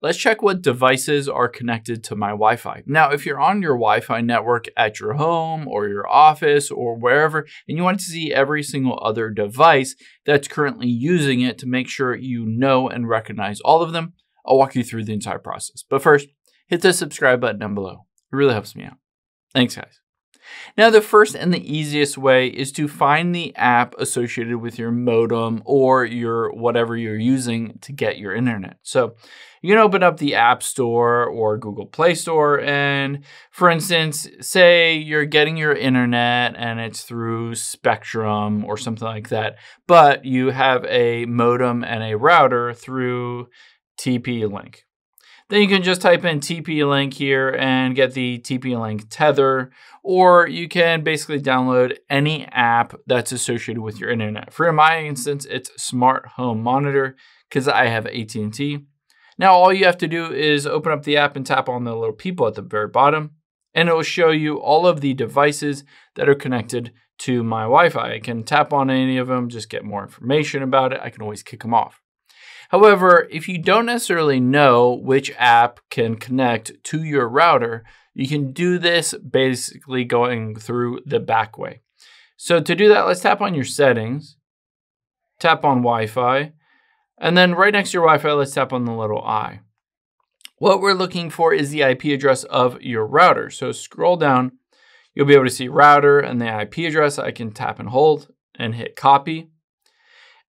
let's check what devices are connected to my Wi Fi. Now, if you're on your Wi Fi network at your home or your office or wherever, and you want to see every single other device that's currently using it to make sure you know and recognize all of them, I'll walk you through the entire process. But first, hit the subscribe button down below. It really helps me out. Thanks, guys. Now, the first and the easiest way is to find the app associated with your modem or your whatever you're using to get your internet. So you can open up the App Store or Google Play Store, and for instance, say you're getting your internet and it's through Spectrum or something like that, but you have a modem and a router through TP-Link. Then you can just type in TP-Link here and get the TP-Link tether, or you can basically download any app that's associated with your internet. For my instance, it's Smart Home Monitor because I have AT&T. Now all you have to do is open up the app and tap on the little people at the very bottom, and it will show you all of the devices that are connected to my Wi-Fi. I can tap on any of them, just get more information about it. I can always kick them off. However, if you don't necessarily know which app can connect to your router, you can do this basically going through the back way. So to do that, let's tap on your settings, tap on Wi-Fi, and then right next to your Wi-Fi, let's tap on the little I. What we're looking for is the IP address of your router. So scroll down, you'll be able to see router and the IP address. I can tap and hold and hit copy.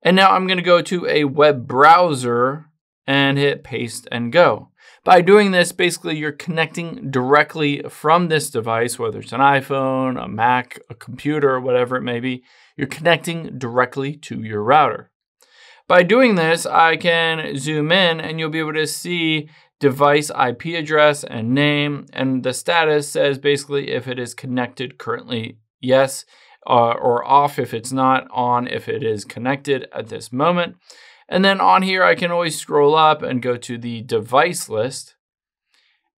And now I'm going to go to a web browser and hit paste and go. By doing this, basically you're connecting directly from this device, whether it's an iPhone, a Mac, a computer, whatever it may be, you're connecting directly to your router. By doing this, I can zoom in and you'll be able to see device IP address and name, and the status says basically if it is connected currently, yes, uh, or off if it's not, on if it is connected at this moment. And then on here, I can always scroll up and go to the device list.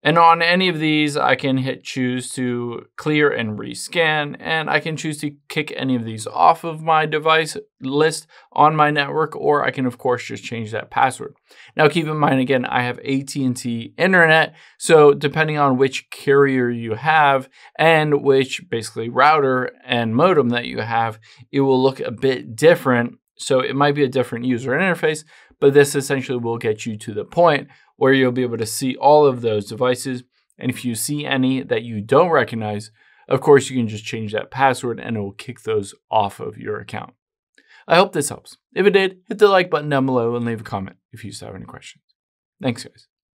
And on any of these, I can hit choose to clear and rescan, and I can choose to kick any of these off of my device list on my network, or I can of course just change that password. Now keep in mind again, I have AT&T internet, so depending on which carrier you have and which basically router and modem that you have, it will look a bit different. So it might be a different user interface, but this essentially will get you to the point where you'll be able to see all of those devices. And if you see any that you don't recognize, of course, you can just change that password and it will kick those off of your account. I hope this helps. If it did, hit the like button down below and leave a comment if you still have any questions. Thanks, guys.